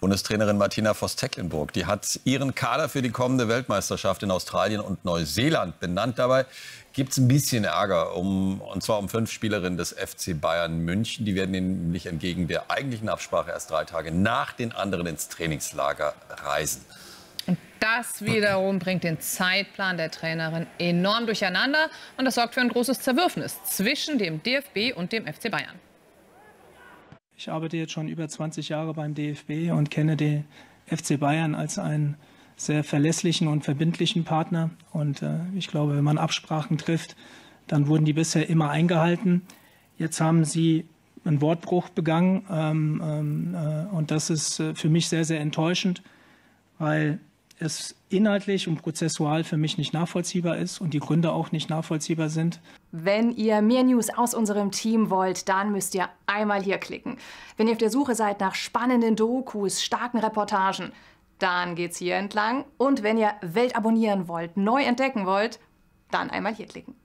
Bundestrainerin Martina Voss-Tecklenburg, die hat ihren Kader für die kommende Weltmeisterschaft in Australien und Neuseeland benannt. Dabei gibt es ein bisschen Ärger, um, und zwar um fünf Spielerinnen des FC Bayern München. Die werden nämlich entgegen der eigentlichen Absprache erst drei Tage nach den anderen ins Trainingslager reisen. Und das wiederum bringt den Zeitplan der Trainerin enorm durcheinander und das sorgt für ein großes Zerwürfnis zwischen dem DFB und dem FC Bayern. Ich arbeite jetzt schon über 20 Jahre beim DFB und kenne den FC Bayern als einen sehr verlässlichen und verbindlichen Partner. Und äh, ich glaube, wenn man Absprachen trifft, dann wurden die bisher immer eingehalten. Jetzt haben sie einen Wortbruch begangen ähm, ähm äh, und das ist äh, für mich sehr, sehr enttäuschend, weil es inhaltlich und prozessual für mich nicht nachvollziehbar ist und die Gründe auch nicht nachvollziehbar sind. Wenn ihr mehr News aus unserem Team wollt, dann müsst ihr einmal hier klicken. Wenn ihr auf der Suche seid nach spannenden Dokus, starken Reportagen, dann geht's hier entlang. Und wenn ihr Welt abonnieren wollt, neu entdecken wollt, dann einmal hier klicken.